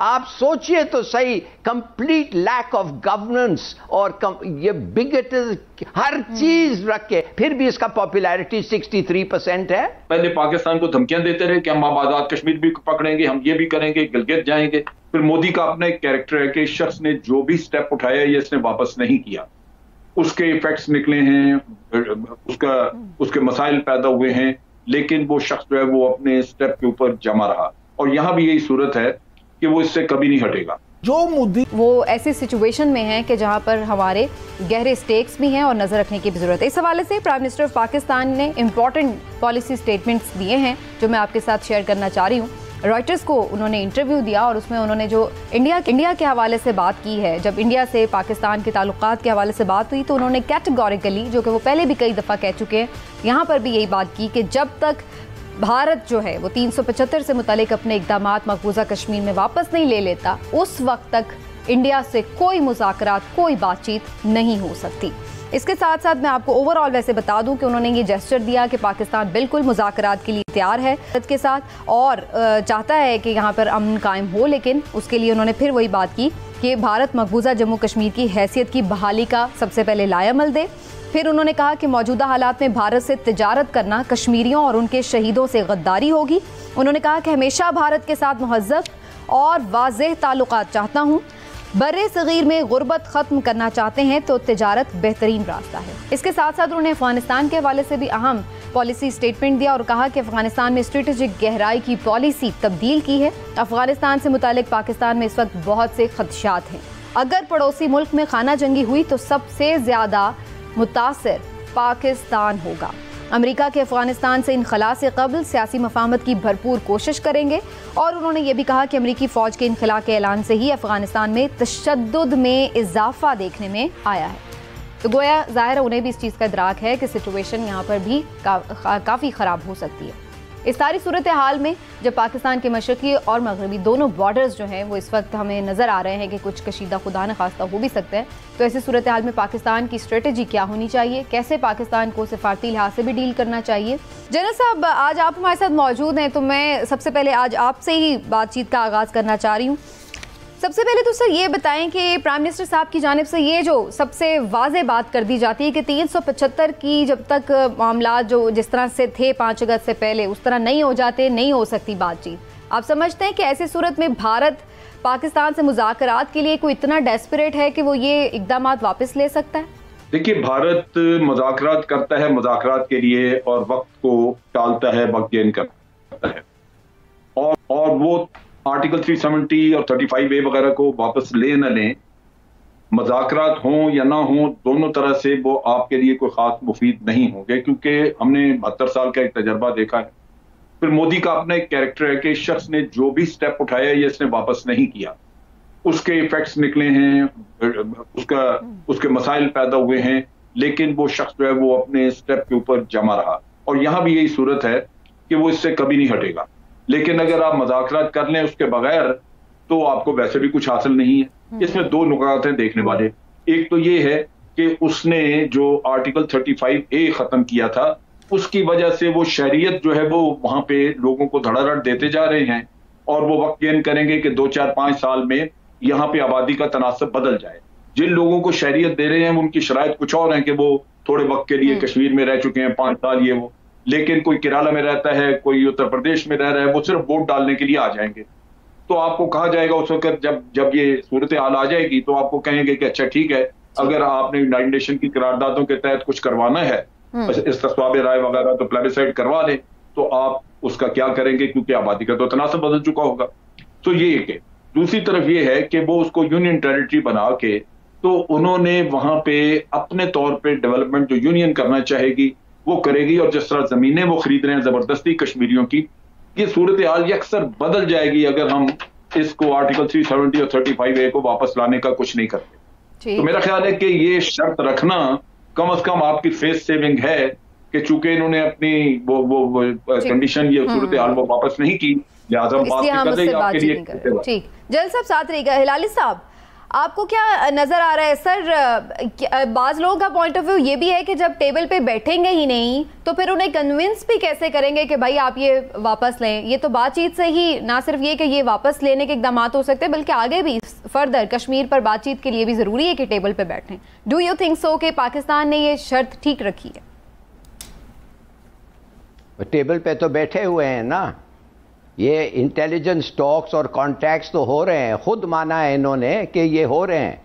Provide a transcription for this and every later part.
आप सोचिए तो सही कंप्लीट लैक ऑफ़ गवर्नेंस और ये बिगट हर चीज़ रख के फिर भी इसका पॉपुलैरिटी 63 परसेंट है। पहले पाकिस्तान को धमकियाँ देते रहे कि हम अब आज़ाद कश्मीर भी पकड़ेंगे हम ये भी करेंगे गिलगित जाएँगे। फिर मोदी का अपना एक कैरेक्टर है कि शख्स ने जो भी स्टेप उठाया ये इसने वापस नहीं किया। उसके इफेक्ट्स निकले हैं उसका उसके मसाइल पैदा हुए हैं लेकिन वो शख्स जो है वो अपने स्टेप के ऊपर जमा रहा। और यहाँ भी यही सूरत है कि वो इससे कभी नहीं हटेगा। जो मुद्दे वो ऐसी सिचुएशन में है कि जहाँ पर हमारे गहरे स्टेक्स भी हैं और नज़र रखने की भी ज़रूरत है। इस हवाले से प्राइम मिनिस्टर ऑफ़ पाकिस्तान ने इंपॉर्टेंट पॉलिसी स्टेटमेंट्स दिए हैं जो मैं आपके साथ शेयर करना चाह रही हूँ। रॉयटर्स को उन्होंने इंटरव्यू दिया और उसमें उन्होंने जो इंडिया इंडिया के हवाले से बात की है जब इंडिया से पाकिस्तान के ताल्लुकात के हवाले से बात हुई तो उन्होंने कैटेगोरिकली जो कि वो पहले भी कई दफ़ा कह चुके हैं यहाँ पर भी यही बात की कि जब तक भारत जो है, वो 375 से मुतलिक अपने इकदाम मकबूजा कश्मीर में वापस नहीं ले लेता। उस वक्त तक इंडिया से कोई मुजाकर कोई बातचीत नहीं हो सकती। इसके साथ साथ मैं आपको ओवरऑल वैसे बता दूँ कि उन्होंने ये जेस्टर दिया कि पाकिस्तान बिल्कुल मुजाकर के लिए तैयार है भारत के साथ और चाहता है कि यहाँ पर अमन कायम हो, लेकिन उसके लिए उन्होंने फिर वही बात की कि भारत मकबूजा जम्मू कश्मीर की हैसियत की बहाली का सबसे पहले लायामल दे फिर उन्होंने कहा कि मौजूदा हालात में भारत से तजारत करना कश्मीरियों और उनके शहीदों से गद्दारी होगी। उन्होंने कहा कि हमेशा भारत के साथ महजब और वाज ताल्लुक चाहता हूँ। बर सग़ीर में गुर्बत ख़त्म करना चाहते हैं तो तजारत बेहतरीन रास्ता है। इसके साथ साथ उन्होंने अफ़गानिस्तान के हवाले से भी अहम पॉलिसी स्टेटमेंट दिया और कहा कि अफ़गानिस्तान में स्ट्रेटेजिक गहराई की पॉलिसी तब्दील की है। अफ़गानिस्तान से मुतालिक पाकिस्तान में इस वक्त बहुत से खदशात हैं। अगर पड़ोसी मुल्क में खाना जंगी हुई तो सबसे ज़्यादा मुतासर पाकिस्तान होगा। अमेरिका के अफ़गानिस्तान से इनखला से कबल सियासी मफामत की भरपूर कोशिश करेंगे और उन्होंने ये भी कहा कि अमरीकी फ़ौज के इनखला के ऐलान से ही अफ़गानिस्तान में तशद में इजाफा देखने में आया है। तो गोया ज़ाहिर है उन्हें भी इस चीज़ का इदराक है कि सिचुएशन यहाँ पर भी का, काफ़ी ख़राब हो सकती है। इस सारी सूरत हाल में जब पाकिस्तान के मशरकी और मगरबी दोनों बॉर्डर्स जो हैं वो इस वक्त हमें नज़र आ रहे हैं कि कुछ कशीदा खुदा न खास्ता हो भी सकते हैं तो ऐसी सूरत हाल में पाकिस्तान की स्ट्रेटजी क्या होनी चाहिए? कैसे पाकिस्तान को सिफारती लिहाज से भी डील करना चाहिए? जनरल साहब आज आप हमारे साथ मौजूद हैं तो मैं सबसे पहले आज आपसे ही बातचीत का आगाज़ करना चाह रही हूँ। सबसे पहले तो सर ये बताएँ कि प्राइम मिनिस्टर साहब की जानब से ये जो सबसे वाज बात कर दी जाती है कि तीन सौ पचहत्तर की जब तक मामला जो जिस तरह से थे पाँच अगस्त से पहले, उस तरह नहीं हो जाते, नहीं हो सकती बातचीत। आप समझते हैं कि ऐसी सूरत में भारत पाकिस्तान से मुजाकर के लिए कोई इतना डेस्परेट है कि वो ये इकदाम वापस ले सकता है? देखिए, भारत मुजाकर करता है मुजाकर के लिए और वक्त को टालता है, वक्त गेन करता है। और और वो आर्टिकल 370 और 35 ए वगैरह को वापस ले न लें। मजाकरात हों या ना हों, दोनों तरह से वो आपके लिए कोई खास मुफीद नहीं होंगे, क्योंकि हमने बहत्तर साल का एक तजर्बा देखा है। फिर मोदी का अपना एक कैरेक्टर है कि शख्स ने जो भी स्टेप उठाया, ये इसने वापस नहीं किया। उसके इफेक्ट्स निकले हैं, उसका, उसके मसाइल पैदा हुए हैं, लेकिन वो शख्स जो है वो अपने स्टेप के ऊपर जमा रहा। और यहाँ भी यही सूरत है कि वो इससे कभी नहीं हटेगा। लेकिन अगर आप मज़ाक कर लें उसके बगैर तो आपको वैसे भी कुछ हासिल नहीं है हम्म। इसमें दो नुकात हैं देखने वाले एक तो ये है कि उसने जो आर्टिकल 35 ए खत्म किया था उसकी वजह से वो शहरियत जो है वो वहाँ पे लोगों को धड़ाधड़ देते जा रहे हैं और वो वक्त गेन करेंगे कि दो चार पाँच साल में यहाँ पे आबादी का तनासब बदल जाए जिन लोगों को शहरीत दे रहे हैं उनकी शराय कुछ और है कि वो थोड़े वक्त के लिए हम्म। कश्मीर में रह चुके हैं पाँच साल ये वो लेकिन कोई केरला में रहता है कोई उत्तर प्रदेश में रह रहा है वो सिर्फ़ वोट डालने के लिए आ जाएँगे। तो आपको कहा जाएगा उस वक्त जब जब ये सूरत हाल आ जाएगी तो आपको कहेंगे कि अच्छा ठीक है अगर आपने यूनाइटेड नेशन की करारदादों के तहत कुछ करवाना है हम्म। इस तस्वाब राय वगैरह तो प्लेबिसाइड करवा दें तो आप उसका क्या करेंगे क्योंकि आबादी का तो तनासब बदल चुका होगा। तो ये एक है। दूसरी तरफ़ ये है कि वो उसको यूनियन टेरिटरी बना के तो उन्होंने वहाँ पे अपने तौर पे डेवलपमेंट जो यूनियन करना चाहेगी वो करेगी और जिस तरह जमीनें वो खरीद रहे हैं ज़बरदस्ती कश्मीरियों की ये सूरत हाल ये अक्सर बदल जाएगी अगर हम इसको आर्टिकल थ्री सेवेंटी और थर्टी फाइव ए को वापस लाने का कुछ नहीं करते। तो मेरा ख्याल है कि ये शर्त रखना कम अज कम आपकी फेस सेविंग है कि चूँकि इन्होंने अपनी वो वो, कंडीशन ये सूरत हाल वो वापस नहीं की लिहाजा बात कर ठीक। जल साहब साथ रहेगा हिलाली साहब। आपको क्या नज़र आ रहा है? सर बाज लोगों का पॉइंट ऑफ़ व्यू ये भी है कि जब टेबल पे बैठेंगे ही नहीं तो फिर उन्हें कन्विंस भी कैसे करेंगे कि भाई आप ये वापस लें? ये तो बातचीत से ही, ना सिर्फ़ ये कि ये वापस लेने के इकदाम हो सकते हैं, बल्कि आगे भी फर्दर कश्मीर पर बातचीत के लिए भी ज़रूरी है कि टेबल पर बैठें। डू यू थिंक सो कि पाकिस्तान ने ये शर्त ठीक रखी है? टेबल पे तो बैठे हुए हैं ना। ये इंटेलिजेंस टॉक्स और कॉन्टैक्ट्स तो हो रहे हैं। खुद माना है इन्होंने कि ये हो रहे हैं।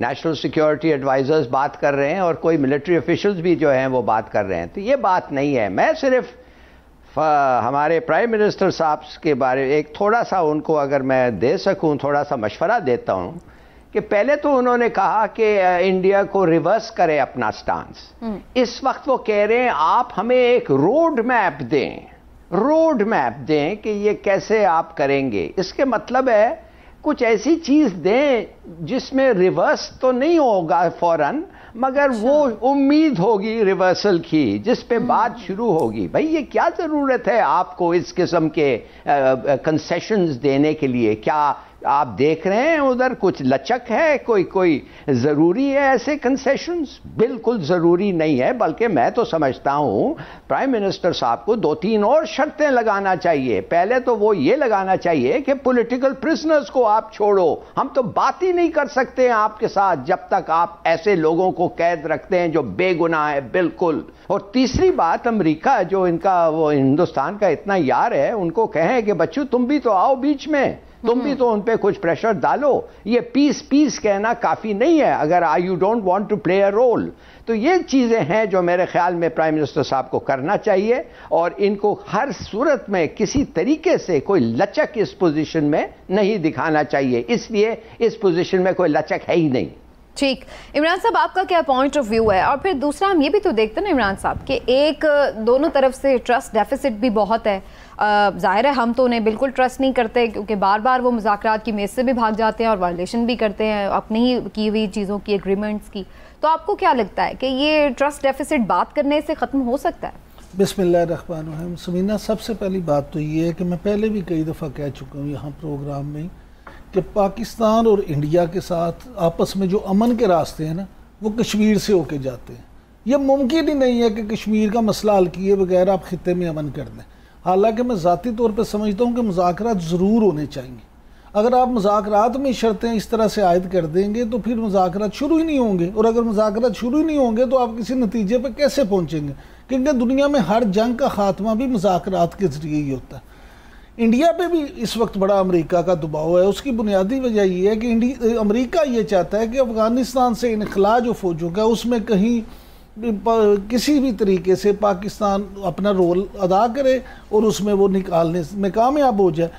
नेशनल सिक्योरिटी एडवाइजर्स बात कर रहे हैं और कोई मिलिट्री ऑफिशल्स भी जो हैं वो बात कर रहे हैं। तो ये बात नहीं है। मैं सिर्फ़ हमारे प्राइम मिनिस्टर साहब के बारे में एक थोड़ा सा उनको अगर मैं दे सकूँ थोड़ा सा मशवरा देता हूँ कि पहले तो उन्होंने कहा कि इंडिया को रिवर्स करे अपना स्टांस हम्म। इस वक्त वो कह रहे हैं आप हमें एक रोड मैप दें। रोड मैप दें कि ये कैसे आप करेंगे इसके मतलब है कुछ ऐसी चीज़ दें जिसमें रिवर्स तो नहीं होगा फ़ौरन मगर वो अच्छा। उम्मीद होगी रिवर्सल की जिस पे हम्म। बात शुरू होगी भाई ये क्या ज़रूरत है आपको इस किस्म के कंसेशंस देने के लिए क्या आप देख रहे हैं उधर कुछ लचक है, कोई कोई ज़रूरी है ऐसे कंसेशंस बिल्कुल ज़रूरी नहीं है, बल्कि मैं तो समझता हूँ प्राइम मिनिस्टर साहब को दो तीन और शर्तें लगाना चाहिए। पहले तो वो ये लगाना चाहिए कि पॉलिटिकल प्रिजनर्स को आप छोड़ो। हम तो बात ही नहीं कर सकते हैं आपके साथ जब तक आप ऐसे लोगों को कैद रखते हैं जो बेगुनाह है, बिल्कुल। और तीसरी बात, अमरीका जो इनका, वो हिंदुस्तान का इतना यार है, उनको कहें कि बच्चों, तुम भी तो आओ बीच में। तुम भी तो उन पर कुछ प्रेशर डालो। ये पीस पीस कहना काफ़ी नहीं है, अगर I you don't want to play a role तो ये चीज़ें हैं जो मेरे ख्याल में प्राइम मिनिस्टर साहब को करना चाहिए, और इनको हर सूरत में किसी तरीके से कोई लचक इस पोजीशन में नहीं दिखाना चाहिए। इसलिए इस पोजीशन में कोई लचक है ही नहीं। ठीक। इमरान साहब, आपका क्या पॉइंट ऑफ़ व्यू है? और फिर दूसरा, हम ये भी तो देखते हैं ना इमरान साहब, कि एक दोनों तरफ़ से ट्रस्ट डेफिसिट भी बहुत है। ज़ाहिर है, हम तो उन्हें बिल्कुल ट्रस्ट नहीं करते, क्योंकि बार बार वो मुजाकर की मेज़ से भी भाग जाते हैं और वायलेशन भी करते हैं, अपनी ही की हुई चीज़ों की एग्रीमेंट्स की। तो आपको क्या लगता है कि ये ट्रस्ट डेफिसिट बात करने से ख़त्म हो सकता है? बिसमीम समीना, सबसे पहली बात तो ये है कि मैं पहले भी कई दफ़ा कह चुका हूँ यहाँ प्रोग्राम में कि पाकिस्तान और इंडिया के साथ आपस में जो अमन के रास्ते हैं ना, वो कश्मीर से होके जाते हैं। ये मुमकिन ही नहीं है कि कश्मीर का मसला हल किए बगैर आप खत्े में अमन कर दें। हालाँकि मैं ज़ाती तौर पर समझता हूँ कि मुजाकर ज़रूर होने चाहिए। अगर आप मुजाकर में शर्तें इस तरह से आयद कर देंगे तो फिर मुजाकर शुरू ही नहीं होंगे। और अगर मुजाकर शुरू ही नहीं होंगे तो आप किसी नतीजे पर कैसे पहुँचेंगे? क्योंकि दुनिया में हर जंग का खात्मा भी मुजाकर के ज़रिए ही होता है। इंडिया पे भी इस वक्त बड़ा अमेरिका का दबाव है। उसकी बुनियादी वजह ये है कि अमेरिका ये चाहता है कि अफ़गानिस्तान से इनखला जो फौजों का उसमें कहीं किसी भी तरीके से पाकिस्तान अपना रोल अदा करे और उसमें वो निकालने में कामयाब हो जाए।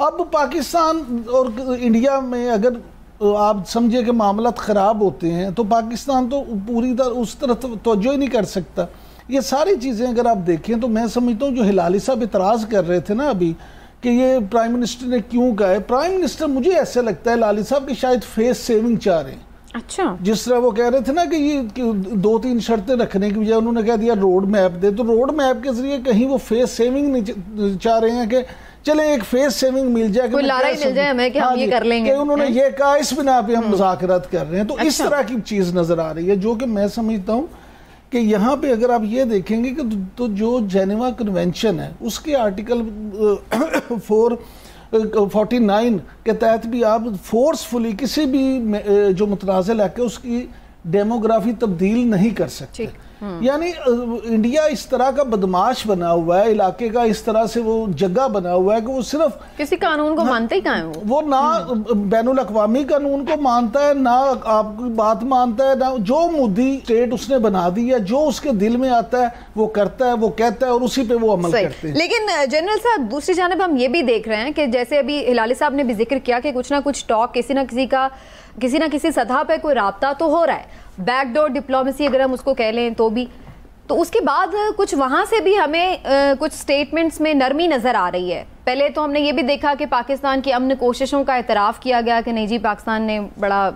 अब पाकिस्तान और इंडिया में अगर आप समझे कि मामला ख़राब होते हैं तो पाकिस्तान तो पूरी तरह, उस तरफ़ तोज्जो ही नहीं कर सकता। ये सारी चीज़ें अगर आप देखें तो मैं समझता हूँ जो हिलाली साहब इतराज़ कर रहे थे ना अभी कि ये प्राइम मिनिस्टर ने क्यों कहा है? प्राइम मिनिस्टर मुझे ऐसा लगता है लाली साहब की शायद फेस सेविंग चाह रहे हैं। अच्छा। जिस तरह वो कह रहे थे ना कि ये कि दो तीन शर्तें रखने की बजाय उन्होंने कह दिया रोड मैप दे। तो रोड मैप के ज़रिए कहीं वो फेस सेविंग नहीं चाह रहे हैं कि चले एक फेस सेविंग मिल जाए कोई लारा ही मिल जाए हमें कि हाँ हम ये कर लेंगे। उन्होंने ये कहा इस बिना पे हम हम्म। मुजाकरात कर रहे हैं। तो इस अच्छा। तरह की चीज़ नज़र आ रही है जो कि मैं समझता हूँ कि यहाँ पे अगर आप ये देखेंगे कि तो जो जेनेवा कन्वेंशन है, उसके आर्टिकल फोर फोर्टी नाइन के तहत भी आप फोर्सफुली किसी भी जो मुतनाज़ इलाके उसकी डेमोग्राफी तब्दील नहीं कर सकते। यानी इंडिया इस तरह का बदमाश बना हुआ है इलाके का इस तरह से वो जगह बना हुआ है कि वो सिर्फ़ किसी कानून को मानते ही कहा है वो? वो ना हम्म। बैन अवी कानून को मानता है ना आपकी बात मानता है ना जो मोदी स्टेट उसने बना दी है जो उसके दिल में आता है वो करता है वो कहता है और उसी पे वो अमल करते हैं। लेकिन जनरल साहब दूसरी जानब हम ये भी देख रहे हैं कि जैसे अभी हिलाली साहब ने भी ज़िक्र किया कि कुछ ना कुछ टॉक किसी ना किसी का किसी ना किसी सतह पर कोई रबता तो हो रहा है। बैकडोर डिप्लोमेसी अगर हम उसको कह लें तो भी। तो उसके बाद कुछ वहाँ से भी हमें आ, कुछ स्टेटमेंट्स में नरमी नज़र आ रही है। पहले तो हमने ये भी देखा कि पाकिस्तान की अमन कोशिशों का एतराफ़ किया गया कि नहीं जी पाकिस्तान ने बड़ा आ,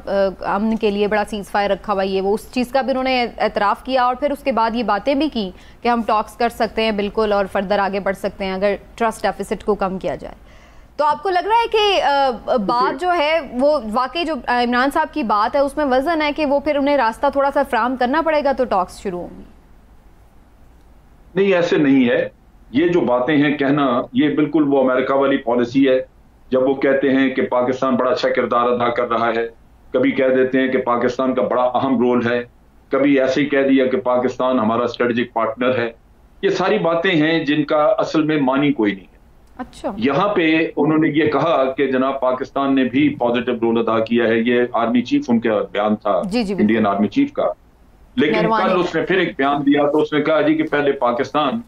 अमन के लिए बड़ा सीज़ फायर रखा हुआ ये वो उस चीज़ का भी उन्होंने एतराफ़ किया और फिर उसके बाद ये बातें भी की कि हम टॉक्स कर सकते हैं बिल्कुल और फर्दर आगे बढ़ सकते हैं अगर ट्रस्ट डेफिसिट को कम किया जाए। तो आपको लग रहा है कि बात जो है, वो वाकई जो इमरान साहब की बात है, उसमें वज़न है कि वो फिर उन्हें रास्ता थोड़ा सा फ्राहम करना पड़ेगा तो टॉक्स शुरू होंगी? नहीं, ऐसे नहीं है। ये जो बातें हैं, कहना, ये बिल्कुल वो अमेरिका वाली पॉलिसी है। जब वो कहते हैं कि पाकिस्तान बड़ा अच्छा किरदार अदा कर रहा है, कभी कह देते हैं कि पाकिस्तान का बड़ा अहम रोल है, कभी ऐसे ही कह दिया कि पाकिस्तान हमारा स्ट्रेटजिक पार्टनर है। ये सारी बातें हैं जिनका असल में मानी कोई नहीं। अच्छा। यहाँ पे उन्होंने ये कहा कि जनाब पाकिस्तान ने भी पॉजिटिव रोल अदा किया है। ये आर्मी चीफ उनका बयान था जी जी इंडियन आर्मी चीफ का। लेकिन कल उसने फिर एक बयान दिया तो उसने कहा जी कि पहले पाकिस्तान